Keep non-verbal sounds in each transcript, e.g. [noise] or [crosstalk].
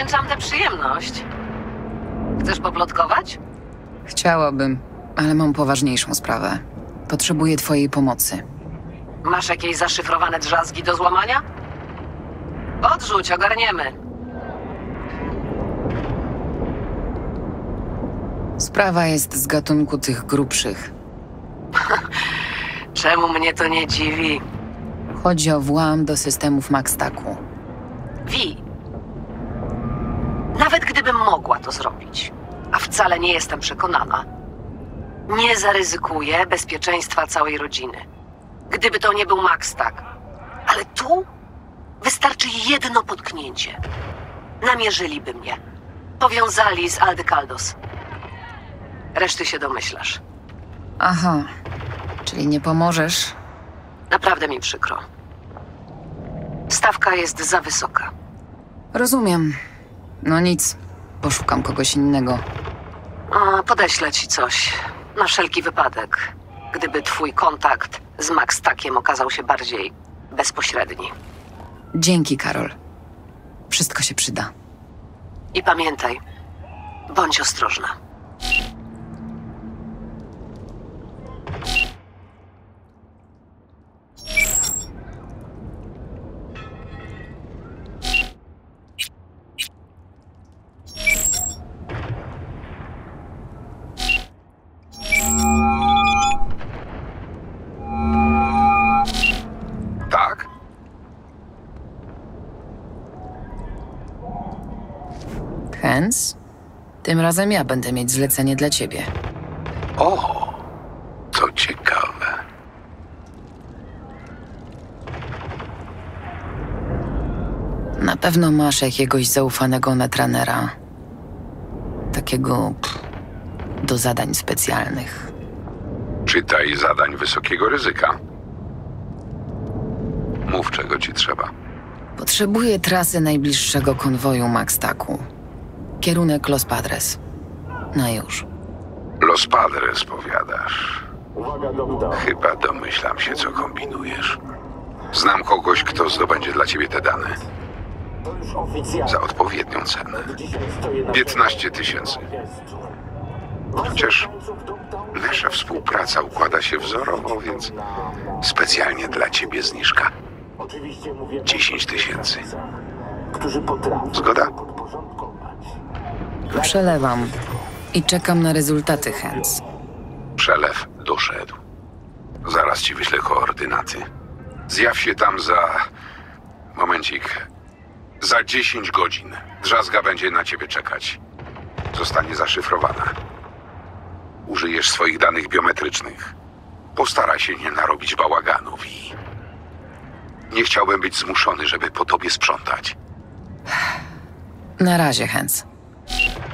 zawdzięczam tę przyjemność. Chcesz poplotkować? Chciałabym, ale mam poważniejszą sprawę. Potrzebuję twojej pomocy. Masz jakieś zaszyfrowane drzazgi do złamania? Odrzuć, ogarniemy. Sprawa jest z gatunku tych grubszych. [laughs] Czemu mnie to nie dziwi? Chodzi o włam do systemów Maxtaku. Wi. Nawet gdybym mogła to zrobić, a wcale nie jestem przekonana, nie zaryzykuję bezpieczeństwa całej rodziny. Gdyby to nie był Max, tak. Ale tu wystarczy jedno potknięcie. Namierzyliby mnie. Powiązali z Aldecaldos. Reszty się domyślasz. Aha, czyli nie pomożesz? Naprawdę mi przykro. Stawka jest za wysoka. Rozumiem. No nic, poszukam kogoś innego. A, podeślę ci coś. Na wszelki wypadek. Gdyby twój kontakt z Max Takiem okazał się bardziej bezpośredni. Dzięki, Karol. Wszystko się przyda. I pamiętaj, bądź ostrożna. Tym razem ja będę mieć zlecenie dla ciebie. O, to ciekawe. Na pewno masz jakiegoś zaufanego netranera. Takiego pff, do zadań specjalnych. Czytaj zadań wysokiego ryzyka. Mów, czego ci trzeba. Potrzebuję trasy najbliższego konwoju Maxtaku. Kierunek Los Padres. Na już. Los Padres, powiadasz. Chyba domyślam się, co kombinujesz. Znam kogoś, kto zdobędzie dla ciebie te dane. Za odpowiednią cenę. 15 tysięcy. Chociaż nasza współpraca układa się wzorowo, więc specjalnie dla ciebie zniżka. 10 tysięcy. Zgoda? Przelewam. I czekam na rezultaty, Hens. Przelew doszedł. Zaraz ci wyślę koordynaty. Zjaw się tam za. Momencik. Za 10 godzin. Drzazga będzie na ciebie czekać. Zostanie zaszyfrowana. Użyjesz swoich danych biometrycznych. Postaraj się nie narobić bałaganów i. Nie chciałbym być zmuszony, żeby po tobie sprzątać. Na razie, Hens. you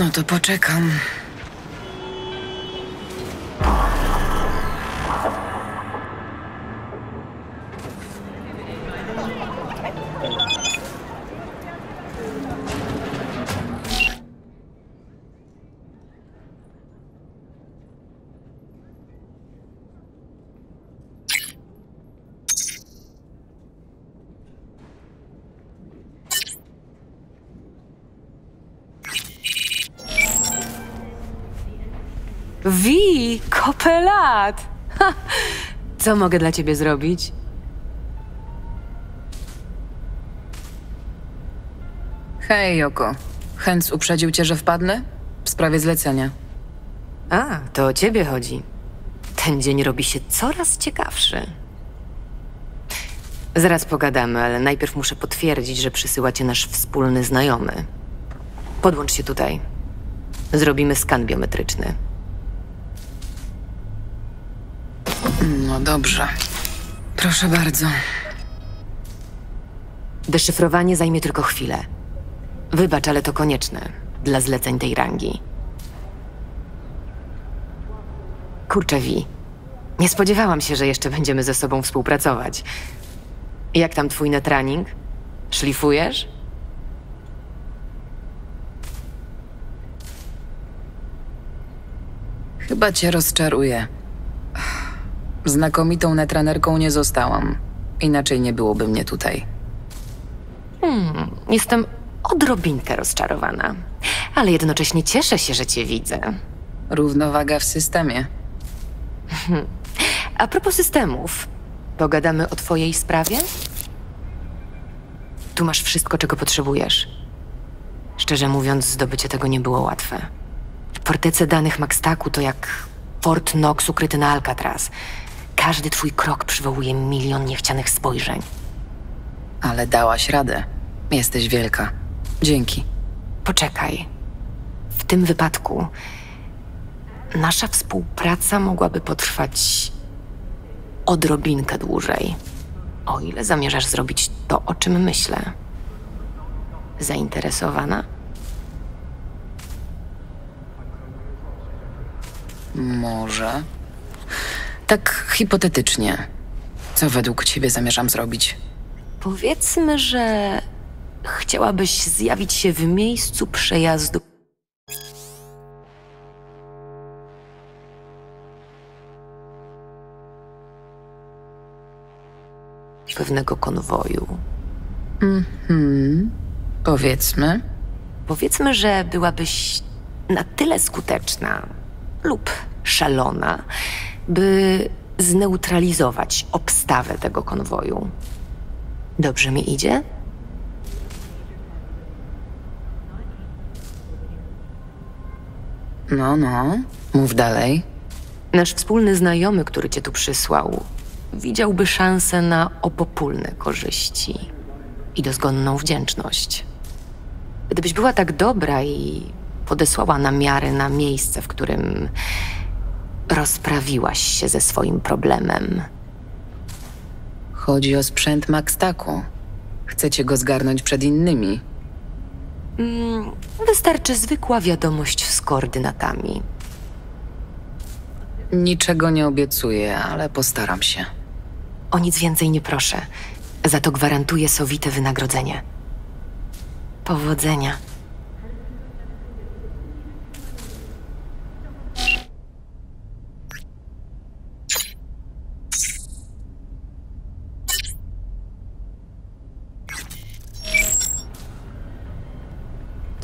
No to poczekam. Co mogę dla ciebie zrobić? Hej, Joko. Hens uprzedził cię, że wpadnę? W sprawie zlecenia. A, to o ciebie chodzi. Ten dzień robi się coraz ciekawszy. Zaraz pogadamy, ale najpierw muszę potwierdzić, że przysyła cię nasz wspólny znajomy. Podłącz się tutaj. Zrobimy skan biometryczny. No dobrze. Proszę bardzo. Deszyfrowanie zajmie tylko chwilę. Wybacz, ale to konieczne dla zleceń tej rangi. Kurczę, Wi. Nie spodziewałam się, że jeszcze będziemy ze sobą współpracować. Jak tam twój netraning? Szlifujesz? Chyba cię rozczaruję. Znakomitą netranerką nie zostałam. Inaczej nie byłoby mnie tutaj. Jestem odrobinkę rozczarowana, ale jednocześnie cieszę się, że cię widzę. Równowaga w systemie. A propos systemów, pogadamy o twojej sprawie? Tu masz wszystko, czego potrzebujesz. Szczerze mówiąc, zdobycie tego nie było łatwe. Fortece danych Maxtaku to jak Fort Knox ukryty na Alcatraz. Każdy twój krok przywołuje milion niechcianych spojrzeń. Ale dałaś radę. Jesteś wielka. Dzięki. Poczekaj. W tym wypadku nasza współpraca mogłaby potrwać odrobinkę dłużej. O ile zamierzasz zrobić to, o czym myślę. Zainteresowana? Może. Tak hipotetycznie. Co według ciebie zamierzam zrobić? Powiedzmy, że chciałabyś zjawić się w miejscu przejazdu. Pewnego konwoju. Hmm. Powiedzmy. Powiedzmy, że byłabyś na tyle skuteczna lub szalona, by zneutralizować obstawę tego konwoju. Dobrze mi idzie? No, no. Mów dalej. Nasz wspólny znajomy, który cię tu przysłał, widziałby szansę na obopólne korzyści i dozgonną wdzięczność. Gdybyś była tak dobra i podesłała namiary na miejsce, w którym rozprawiłaś się ze swoim problemem. Chodzi o sprzęt Maxtaku. Chcecie go zgarnąć przed innymi. Mm, wystarczy zwykła wiadomość z koordynatami. Niczego nie obiecuję, ale postaram się. O nic więcej nie proszę. Za to gwarantuję sowite wynagrodzenie. Powodzenia.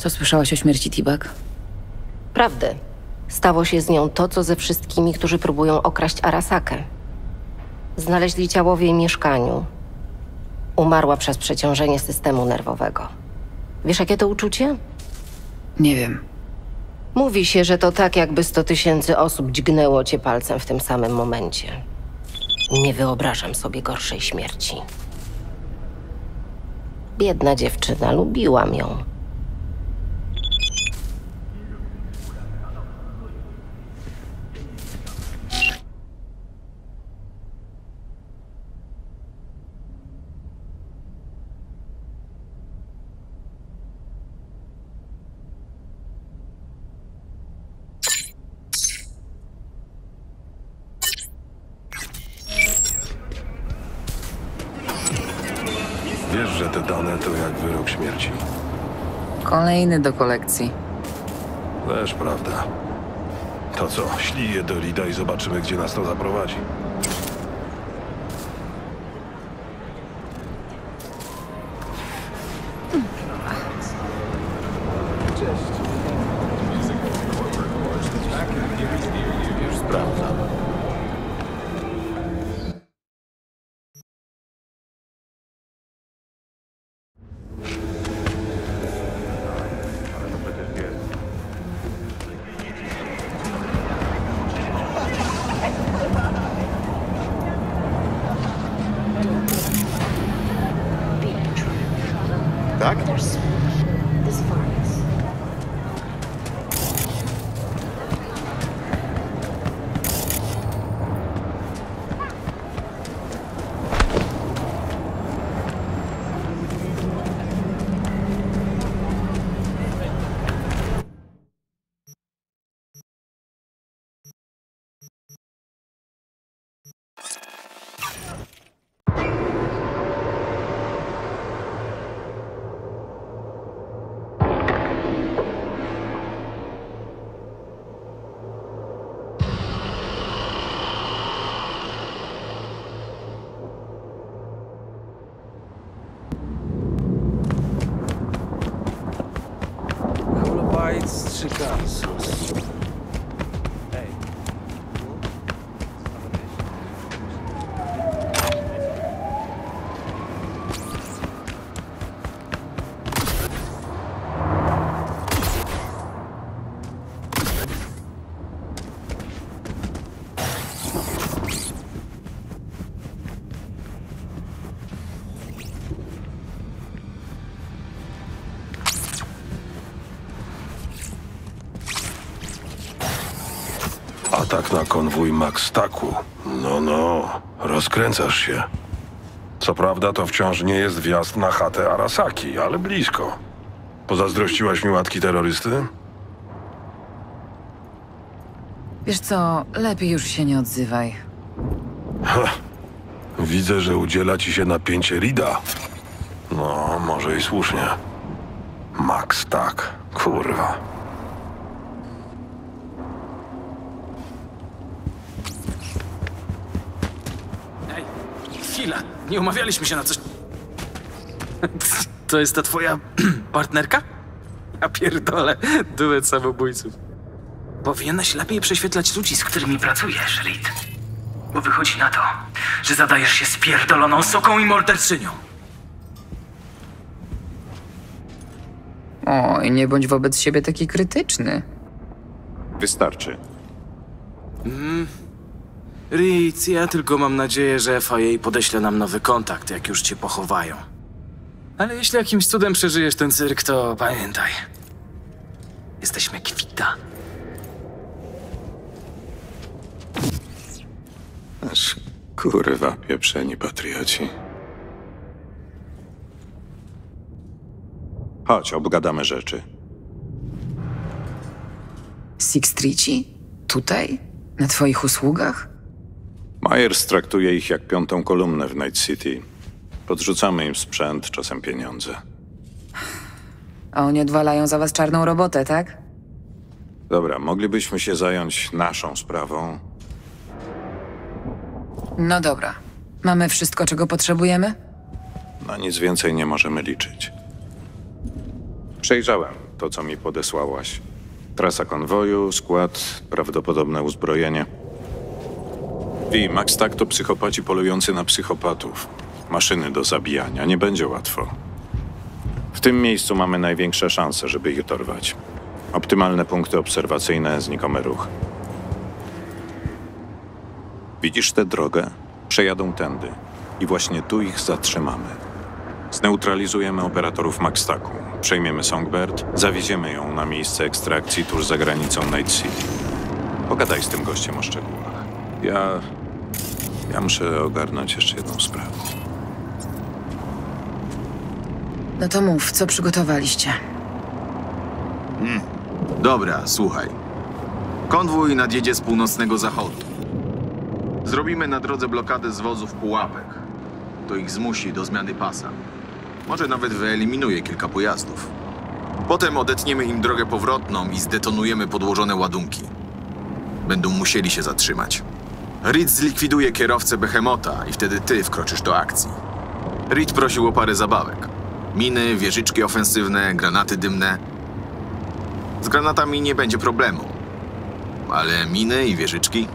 Co słyszałaś o śmierci Tibak? Prawdy. Stało się z nią to, co ze wszystkimi, którzy próbują okraść Arasakę. Znaleźli ciało w jej mieszkaniu. Umarła przez przeciążenie systemu nerwowego. Wiesz, jakie to uczucie? Nie wiem. Mówi się, że to tak, jakby 100 tysięcy osób dźgnęło cię palcem w tym samym momencie. Nie wyobrażam sobie gorszej śmierci. Biedna dziewczyna, lubiłam ją. Kolejny do kolekcji. Też prawda. To co, ślij je do Rida i zobaczymy, gdzie nas to zaprowadzi. Atak na konwój Max Taku. No, no, rozkręcasz się. Co prawda to wciąż nie jest wjazd na chatę Arasaki, ale blisko. Pozazdrościłaś mi łatki terrorysty? Wiesz co, lepiej już się nie odzywaj. Widzę, że udziela ci się napięcie Rida. No, może i słusznie. Max tak, kurwa. Nie umawialiśmy się na coś. To jest ta twoja [clears throat] partnerka? Ja pierdolę, duet samobójców. Powinieneś lepiej prześwietlać ludzi, z którymi pracujesz, Reed. Bo wychodzi na to, że zadajesz się spierdoloną soką i morderczynią. Oj, nie bądź wobec siebie taki krytyczny. Wystarczy. Reed, ja tylko mam nadzieję, że FIA podeśle nam nowy kontakt, jak już cię pochowają. Ale jeśli jakimś cudem przeżyjesz ten cyrk, to pamiętaj. Jesteśmy kwita. Aż kurwa pieprzeni patrioci. Chodź, obgadamy rzeczy. Six Trici? Tutaj? Na twoich usługach? Myers traktuje ich jak piątą kolumnę w Night City. Podrzucamy im sprzęt, czasem pieniądze. A oni odwalają za was czarną robotę, tak? Dobra, moglibyśmy się zająć naszą sprawą. No dobra. Mamy wszystko, czego potrzebujemy? Na nic więcej nie możemy liczyć. Przejrzałem to, co mi podesłałaś. Trasa konwoju, skład, prawdopodobne uzbrojenie. Wi, Max tak to psychopaci polujący na psychopatów. Maszyny do zabijania, nie będzie łatwo. W tym miejscu mamy największe szanse, żeby ich dorwać. Optymalne punkty obserwacyjne, znikomy ruch. Widzisz tę drogę? Przejadą tędy. I właśnie tu ich zatrzymamy. Zneutralizujemy operatorów Maxtaku, przejmiemy Songbird, zawieziemy ją na miejsce ekstrakcji tuż za granicą Night City. Pogadaj z tym gościem o szczegółach. Ja... ja muszę ogarnąć jeszcze jedną sprawę. No to mów, co przygotowaliście? Dobra, słuchaj. Konwój nadjedzie z północnego zachodu. Zrobimy na drodze blokadę z wozów pułapek. To ich zmusi do zmiany pasa. Może nawet wyeliminuje kilka pojazdów. Potem odetniemy im drogę powrotną i zdetonujemy podłożone ładunki. Będą musieli się zatrzymać. Reed zlikwiduje kierowcę Behemota i wtedy ty wkroczysz do akcji. Reed prosił o parę zabawek. Miny, wieżyczki ofensywne, granaty dymne. Z granatami nie będzie problemu. Ale miny i wieżyczki?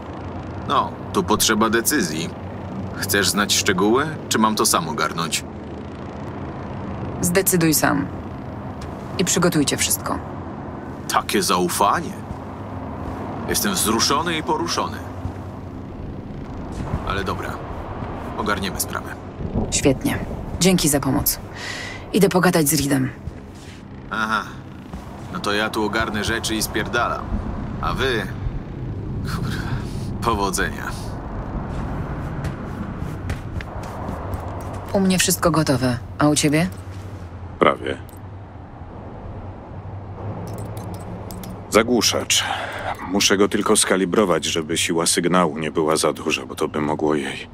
No, tu potrzeba decyzji. Chcesz znać szczegóły, czy mam to samo garnąć? Zdecyduj sam. I przygotujcie wszystko. Takie zaufanie. Jestem wzruszony i poruszony. Ale dobra, ogarniemy sprawę. Świetnie. Dzięki za pomoc. Idę pogadać z Reedem. Aha, no to ja tu ogarnę rzeczy i spierdalam. A wy... Kurwa, powodzenia. U mnie wszystko gotowe. A u ciebie? Prawie. Zagłuszacz. Muszę go tylko skalibrować, żeby siła sygnału nie była za duża, bo to by mogło jej.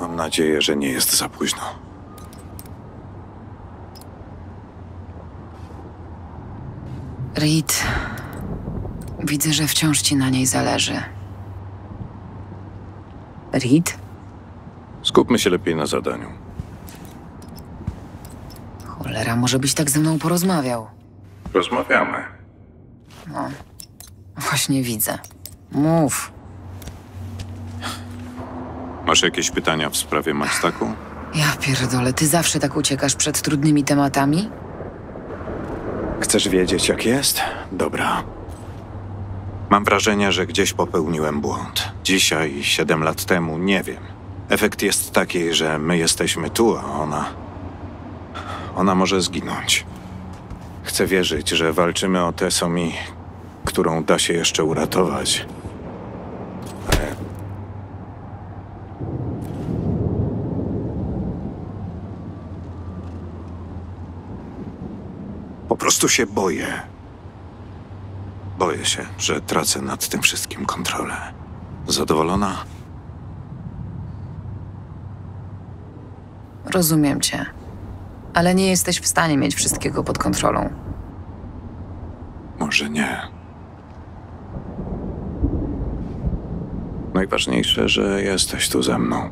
Mam nadzieję, że nie jest za późno. Reed. Widzę, że wciąż ci na niej zależy. Reed? Skupmy się lepiej na zadaniu. Cholera, może byś tak ze mną porozmawiał. Rozmawiamy. No, właśnie widzę. Mów. Masz jakieś pytania w sprawie Maxtaku? Ja pierdolę, ty zawsze tak uciekasz przed trudnymi tematami? Chcesz wiedzieć, jak jest? Dobra. Mam wrażenie, że gdzieś popełniłem błąd. Dzisiaj, siedem lat temu, nie wiem. Efekt jest taki, że my jesteśmy tu, a ona. Ona może zginąć. Chcę wierzyć, że walczymy o tę Somi, którą da się jeszcze uratować. Po prostu się boję. Boję się, że tracę nad tym wszystkim kontrolę. Zadowolona? Rozumiem cię. Ale nie jesteś w stanie mieć wszystkiego pod kontrolą. Może nie. Najważniejsze, że jesteś tu ze mną.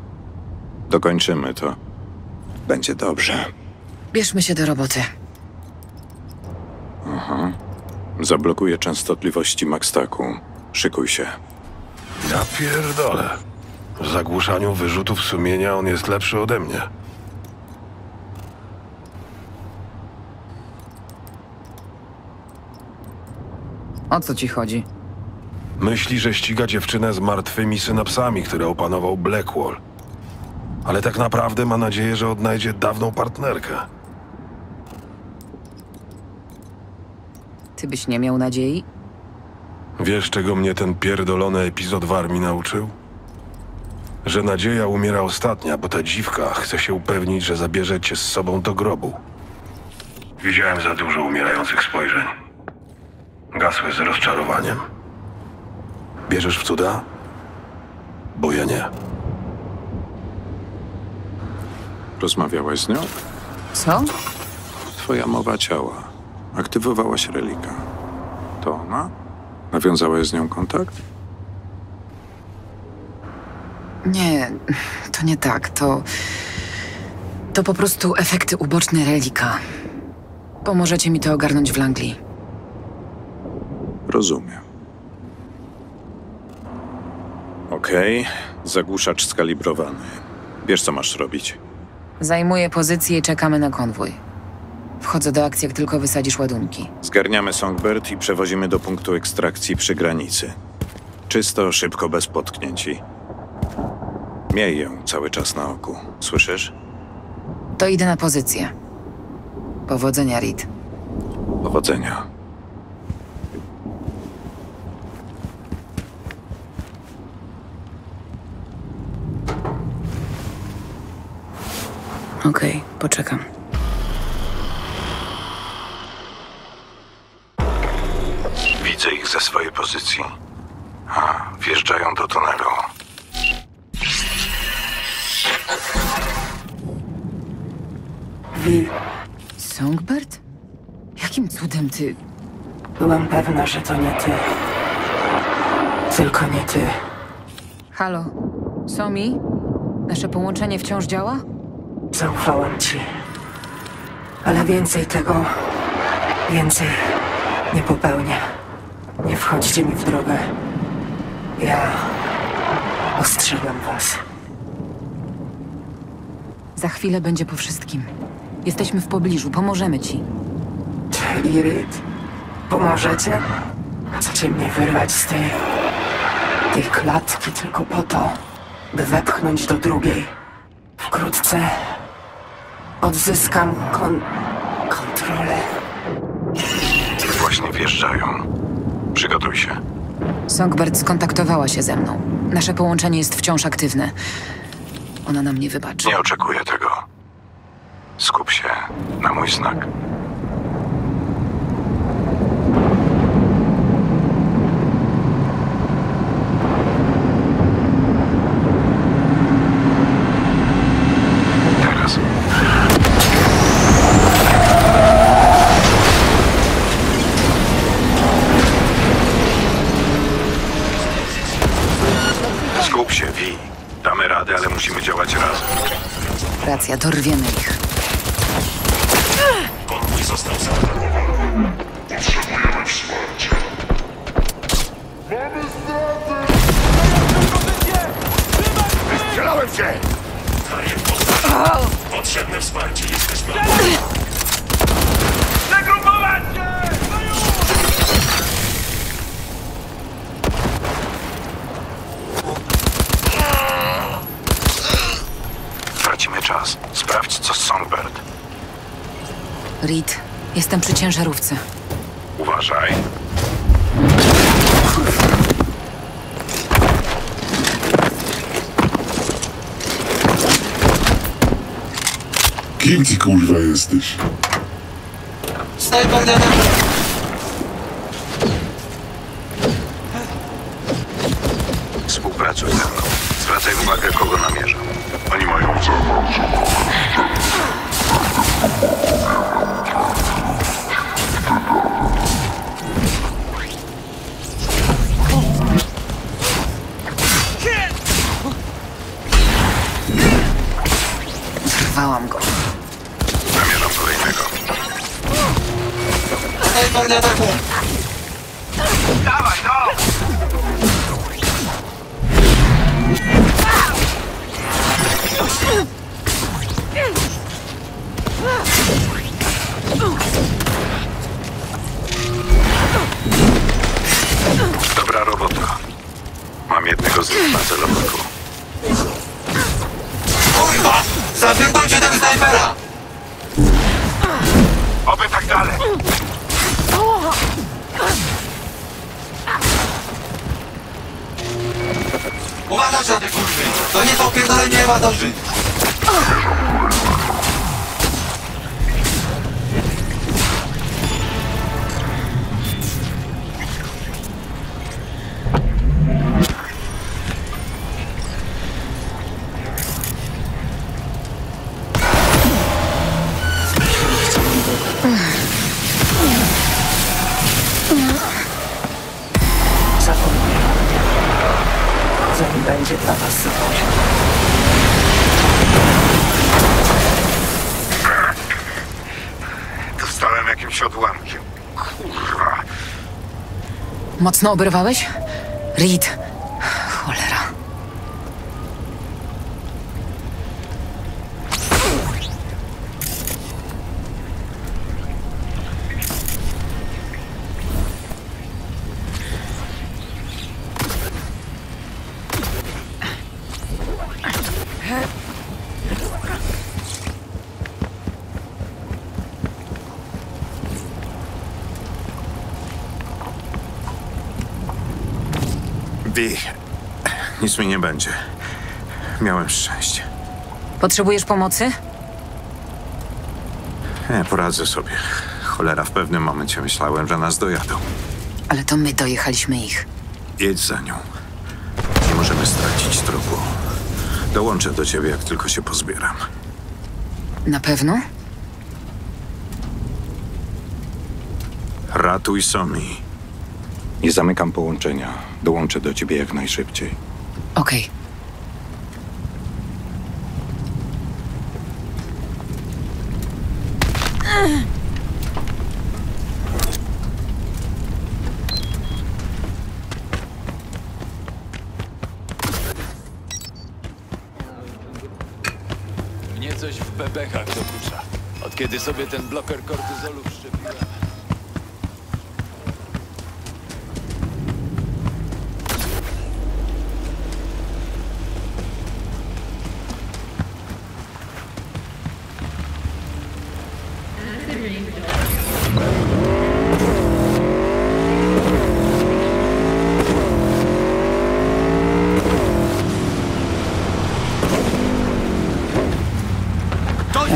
Dokończymy to. Będzie dobrze. Bierzmy się do roboty. Zablokuję częstotliwości Maxtaku. Szykuj się. Ja pierdolę. W zagłuszaniu wyrzutów sumienia on jest lepszy ode mnie. O co ci chodzi? Myśli, że ściga dziewczynę z martwymi synapsami, które opanował Blackwall. Ale tak naprawdę ma nadzieję, że odnajdzie dawną partnerkę. Ty byś nie miał nadziei? Wiesz, czego mnie ten pierdolony epizod w armii nauczył? Że nadzieja umiera ostatnia, bo ta dziwka chce się upewnić, że zabierze cię z sobą do grobu. Widziałem za dużo umierających spojrzeń. Gasły z rozczarowaniem. Bierzesz w cuda? Bo ja nie. Rozmawiałaś z nią? Co? Twoja mowa ciała. Aktywowałaś relika. To ona? Nawiązałaś z nią kontakt? Nie, to nie tak. To. To po prostu efekty uboczne relika. Pomożecie mi to ogarnąć w Langley. Rozumiem. Okej, zagłuszacz skalibrowany. Wiesz, co masz robić. Zajmuję pozycję i czekamy na konwój. Wchodzę do akcji, jak tylko wysadzisz ładunki. Zgarniamy Songbird i przewozimy do punktu ekstrakcji przy granicy. Czysto, szybko, bez potknięci. Miej ją cały czas na oku. Słyszysz? To idę na pozycję. Powodzenia, Reed. Powodzenia. Okej, poczekam. Widzę ich ze swojej pozycji. A, wjeżdżają do tunelu. Wi, Songbird? Jakim cudem ty... byłam pewna, że to nie ty. Tylko nie ty. Halo? Somi? Nasze połączenie wciąż działa? Zaufałam ci. Ale więcej tego... Więcej nie popełnię. Nie wchodźcie mi w drogę. Ja... Ostrzegam was. Za chwilę będzie po wszystkim. Jesteśmy w pobliżu, pomożemy ci. Ty, Irid, pomożecie? Chcecie mnie wyrwać z tej... tej klatki tylko po to, by wepchnąć do drugiej. Wkrótce odzyskam kon... kontrolę. Właśnie wjeżdżają. Przygotuj się. Songbird skontaktowała się ze mną. Nasze połączenie jest wciąż aktywne. Ona nam nie wybaczy. Nie oczekuję tego. Skup się na mój znak. Ciężarówce. Uważaj. Kim ty kurwa jesteś? Współpracuj ze mną. Zwracaj uwagę, kogo namierzam. Oni mają Zrwałam go. Namierzam kolejnego. Dobra robota. Mam jednego z nich na celowniku. Oby tak dalej. Uważaj na te kurwy! To nie są pierdolenie amatorzy! Mocno oberwałeś? Reed. Cholera. Wi, nic mi nie będzie. Miałem szczęście. Potrzebujesz pomocy? Nie, poradzę sobie. Cholera, w pewnym momencie myślałem, że nas dojadą. Ale to my dojechaliśmy ich. Jedź za nią. Nie możemy stracić tropu. Dołączę do ciebie, jak tylko się pozbieram. Na pewno? Ratuj Somi. Nie zamykam połączenia. Dołączę do ciebie jak najszybciej. Okej. Mnie coś w bebechach dokucza. Od kiedy sobie ten bloker kortyzolu wszczepiłem.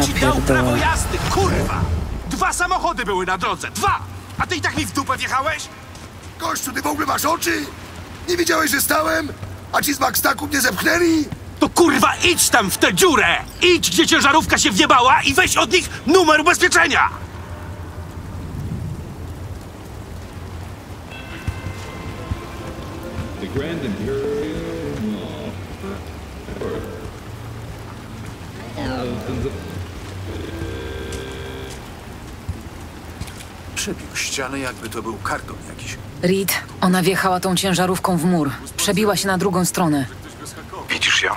Ci dał prawo jazdy, kurwa! Dwa samochody były na drodze, dwa! A ty i tak mi w dupę wjechałeś? Gościu, ty w ogóle masz oczy? Nie widziałeś, że stałem? A ci z Maxtaku mnie zepchnęli? To kurwa idź tam w tę dziurę! Idź, gdzie ciężarówka się wjebała i weź od nich numer ubezpieczenia! Przebił ścianę, jakby to był karton jakiś. Reed, ona wjechała tą ciężarówką w mur. Przebiła się na drugą stronę. Widzisz ją?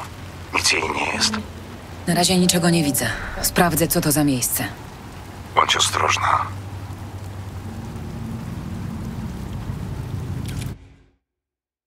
Nic jej nie jest. Na razie niczego nie widzę. Sprawdzę, co to za miejsce. Bądź ostrożna.